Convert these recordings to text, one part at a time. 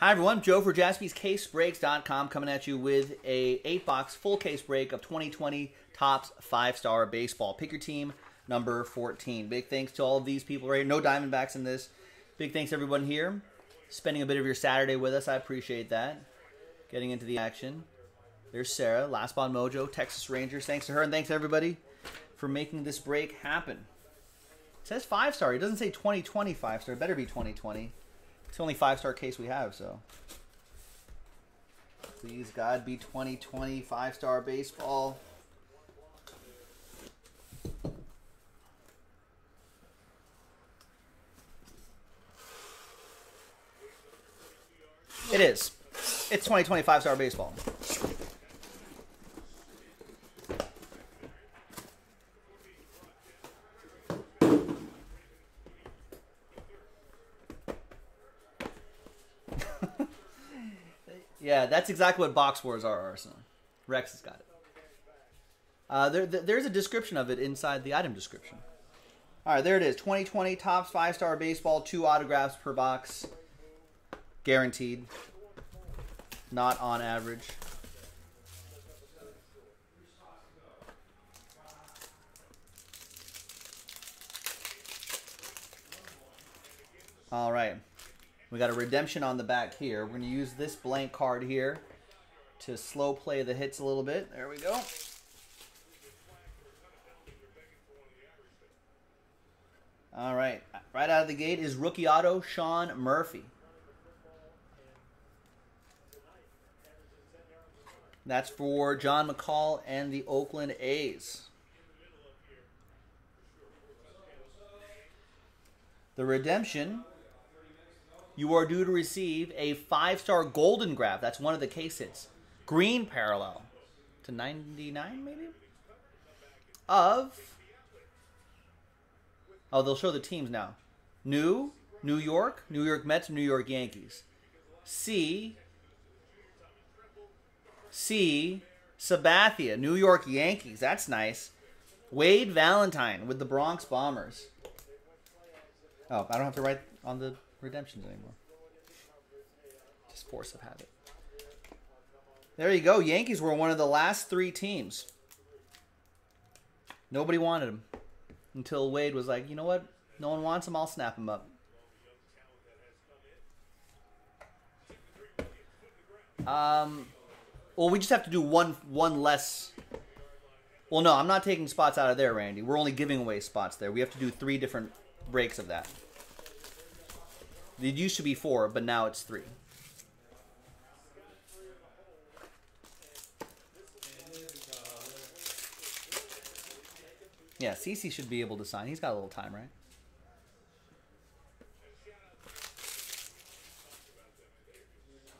Hi everyone, Joe for JaspysCaseBreaks.com coming at you with a eight box full case break of 2020 Topps five star baseball. Pick your team number 14. Big thanks to all of these people right here. No Diamondbacks in this. Big thanks everyone here spending a bit of your Saturday with us. I appreciate that. Getting into the action. There's Sarah, Last Bond Mojo, Texas Rangers. Thanks to her and thanks to everybody for making this break happen. It says five star. It doesn't say 2020 five star. It better be 2020. It's only five star case we have, so. Please, God, be 2020 five star baseball. It is. It's 2025 star baseball. Yeah, that's exactly what box wars are, Arsenal. Rex has got it. Uh, there, there's a description of it inside the item description. All right, there it is. 2020 Topps five star baseball, two autographs per box, guaranteed. Not on average. All right. We got a redemption on the back here. We're going to use this blank card here to slow play the hits a little bit. There we go. All right. Right out of the gate is rookie auto Sean Murphy. That's for John McCall and the Oakland A's. The redemption you are due to receive a five star golden grab. That's one of the case hits. Green parallel to 99, maybe? Of. Oh, they'll show the teams now. New, New York, New York Mets, New York Yankees. C. C. Sabathia, New York Yankees. That's nice. Wade Valentine with the Bronx Bombers. Oh, I don't have to write on the redemptions anymore. Just force of habit. There you go. Yankees were one of the last three teams. Nobody wanted them until Wade was like, you know what? No one wants them. I'll snap them up. Um, well, we just have to do one one less. Well, no, I'm not taking spots out of there, Randy. We're only giving away spots there. We have to do three different breaks of that. It used to be four, but now it's three. Yeah, CC should be able to sign. He's got a little time, right?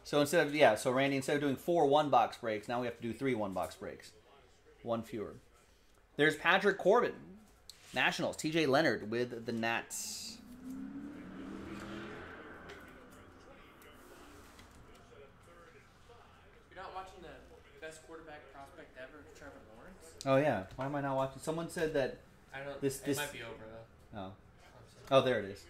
So instead of, yeah, so Randy, instead of doing four one box breaks, now we have to do three one box breaks. One fewer. There's Patrick Corbin, Nationals. TJ Leonard with the Nats. Oh yeah. Why am I not watching? Someone said that. I don't. This- it this- might be over though. Oh. Oh, there it is.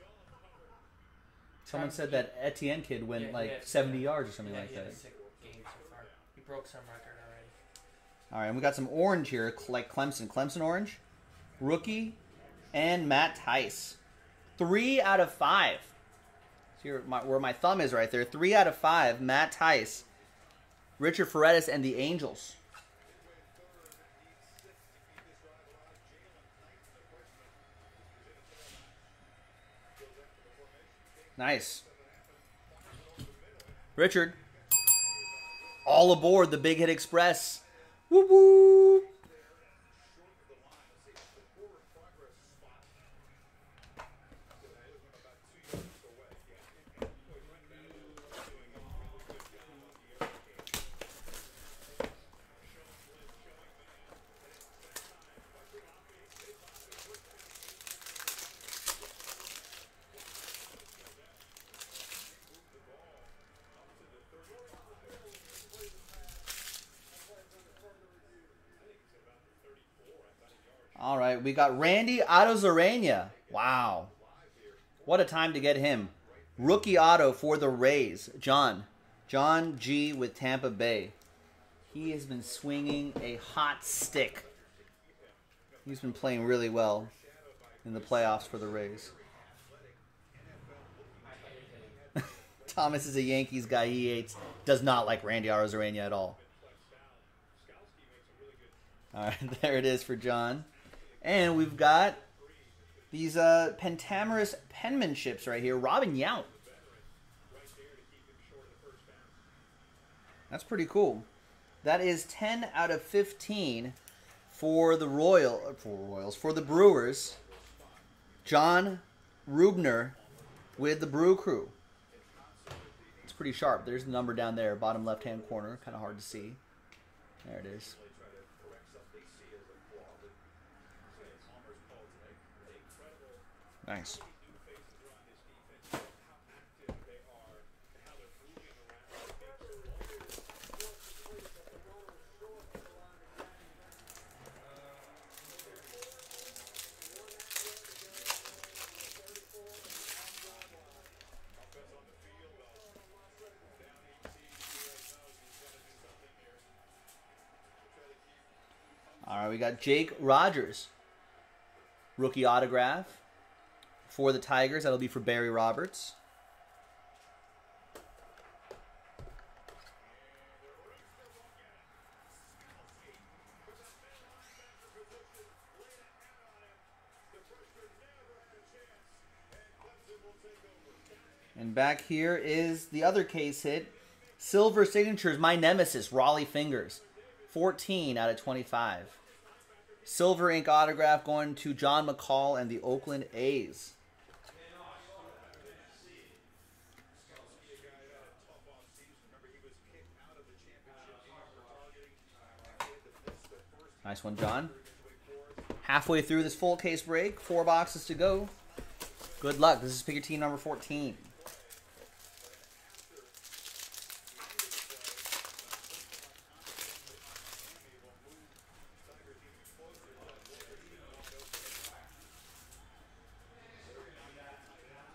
Someone said that Etienne kid went Yeah, like yeah, 70 yeah. yards or something like that. had a sick game so. He broke some record already. All right, and we got some orange here, like Clemson. Clemson orange, rookie, and Matt Thaiss. Three out of five. See where my, where my thumb is right there. Three out of five. Matt Thaiss, Richard Ferretis, and the Angels. Nice. Richard. All aboard the Big Hit Express. Woo woo. All right, we got Randy Arozarena. Wow. What a time to get him. Rookie auto for the Rays. John. John G with Tampa Bay. He has been swinging a hot stick. He's been playing really well in the playoffs for the Rays. Thomas is a Yankees guy. He hates, does not like Randy Arozarena at all. All right, there it is for John. And we've got these uh, Pentamerous penmanships right here. Robin Yount. That's pretty cool. That is 10 out of 15 for the Royal for Royals for the Brewers. John Rubner with the Brew Crew. It's pretty sharp. There's the number down there, bottom left-hand corner. Kind of hard to see. There it is. Nice. All right, we got Jake Rogers. Rookie autograph for the Tigers. That'll be for Barry Roberts. And back here is the other case hit. Silver Signatures, my nemesis, Rollie Fingers. 14 out of 25. Silver ink autograph going to John McCall and the Oakland A's. Nice one, John. Halfway through this full case break, four boxes to go. Good luck. This is pick your team number 14.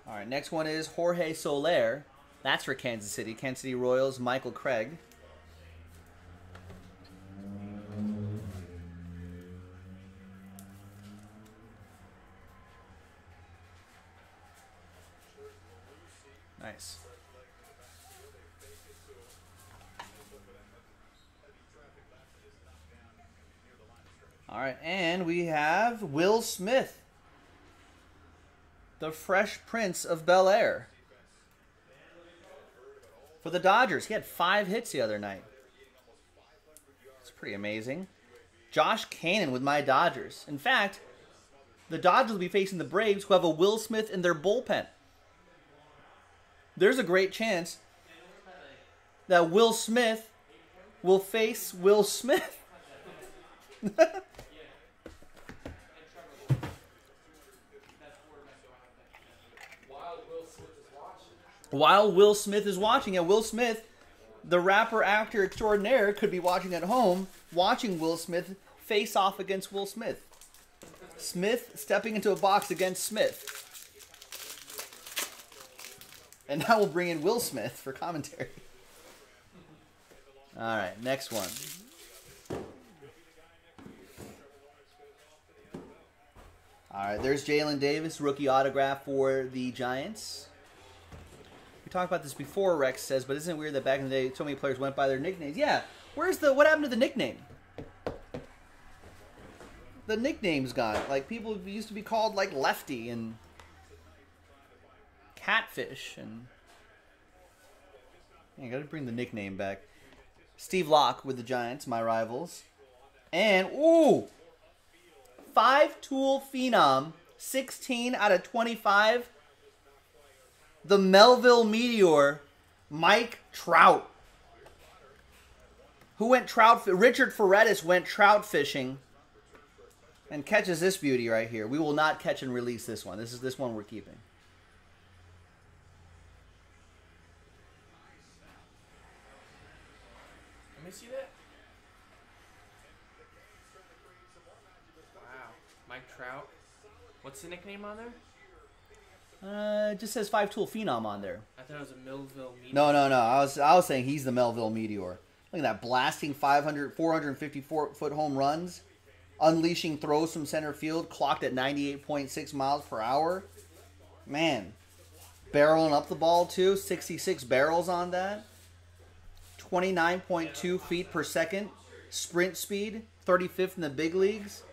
All right, next one is Jorge Soler. That's for Kansas City. Kansas City Royals, Michael Craig. Nice. All right, and we have Will Smith, the Fresh Prince of Bel Air. For the Dodgers, he had five hits the other night. It's pretty amazing. Josh Cannon with my Dodgers. In fact, the Dodgers will be facing the Braves, who have a Will Smith in their bullpen there's a great chance that Will Smith will face Will Smith. While Will Smith is watching, and Will Smith, the rapper actor extraordinaire, could be watching at home, watching Will Smith face off against Will Smith. Smith stepping into a box against Smith. And now we'll bring in Will Smith for commentary. All right, next one. All right, there's Jalen Davis, rookie autograph for the Giants. Talked about this before, Rex says, but isn't it weird that back in the day so many players went by their nicknames? Yeah, where's the, what happened to the nickname? The nicknames gone. Like, people used to be called, like, Lefty and Catfish and I gotta bring the nickname back. Steve Locke with the Giants, my rivals. And ooh, five tool phenom, 16 out of 25. The Millville Meteor, Mike Trout. Who went trout? Richard Ferretis went trout fishing and catches this beauty right here. We will not catch and release this one. This is this one we're keeping. Let me see that? Wow. Mike Trout. What's the nickname on there? Uh, it just says five tool phenom on there. I thought it was a Millville meeting. No, no, no. I was I was saying he's the Millville Meteor. Look at that blasting 500, 454 foot home runs, unleashing throws from center field, clocked at 98.6 miles per hour. Man, barreling up the ball too, 66 barrels on that. 29.2 feet per second, sprint speed, 35th in the big leagues.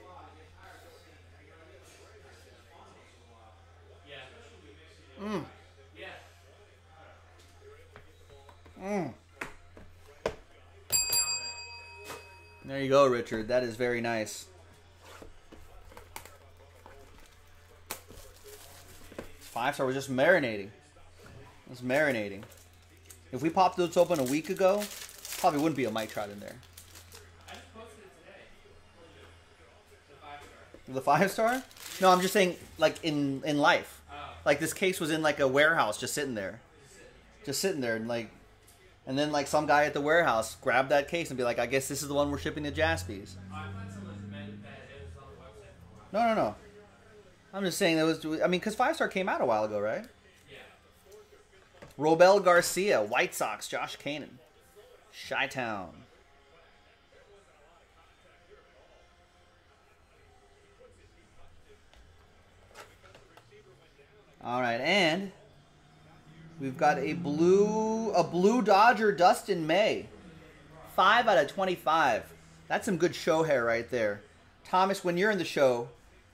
Go, Richard. That is very nice. Five star was just marinating. It was marinating. If we popped those open a week ago, probably wouldn't be a Mike Trout in there. The five star? No, I'm just saying, like in in life. Like this case was in like a warehouse, just sitting there, just sitting there, and like, and then like some guy at the warehouse grabbed that case and be like, I guess this is the one we're shipping to Jaspys. No, no, no. I'm just saying that was. I mean, because five star came out a while ago, right? Yeah. Robel Garcia, White Sox, Josh Kanan, Chi Town. All right, and we've got a blue a blue Dodger Dustin May. 5 out of 25. That's some good show hair right there. Thomas, when you're in the show,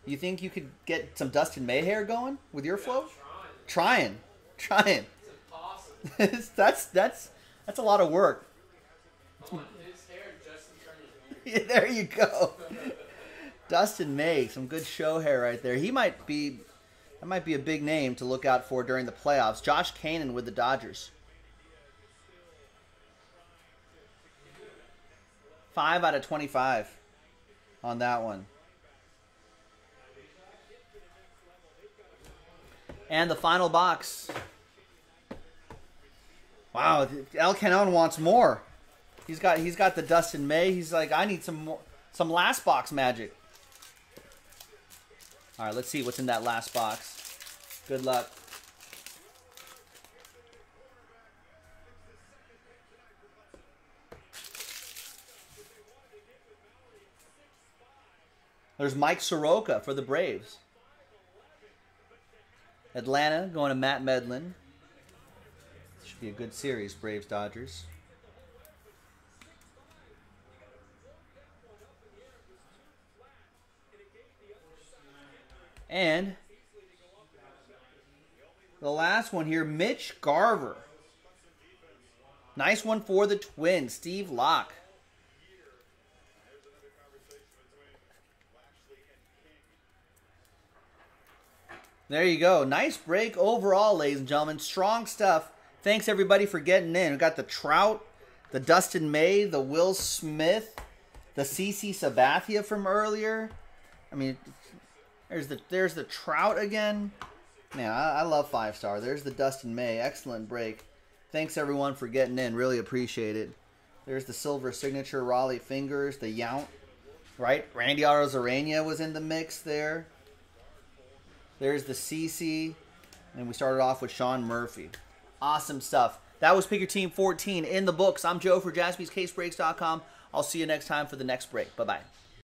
you think you could get some Dustin May hair going with your flow? Trying. Trying. that's that's that's a lot of work. yeah, there you go. Dustin May, some good show hair right there. He might be that might be a big name to look out for during the playoffs. Josh Kanan with the Dodgers. Five out of 25 on that one. And the final box. Wow, El Canon wants more. He's got he's got the Dustin May. He's like, I need some more some last box magic. All right, let's see what's in that last box. Good luck. There's Mike Soroka for the Braves. Atlanta going to Matt Medlin. Should be a good series, Braves Dodgers. And the last one here, Mitch Garver. Nice one for the Twins, Steve Locke. There you go. Nice break overall, ladies and gentlemen. Strong stuff. Thanks everybody for getting in. We got the Trout, the Dustin May, the Will Smith, the CC Sabathia from earlier. I mean, there's the there's the Trout again. Man, I, I love five star. There's the Dustin May. Excellent break. Thanks everyone for getting in. Really appreciate it. There's the silver signature Rollie Fingers, the Yount. Right? Randy Arozarena was in the mix there. There's the CC. And we started off with Sean Murphy. Awesome stuff. That was Pick Your Team 14 in the books. I'm Joe for jaspyscasebreaks.com. I'll see you next time for the next break. Bye-bye.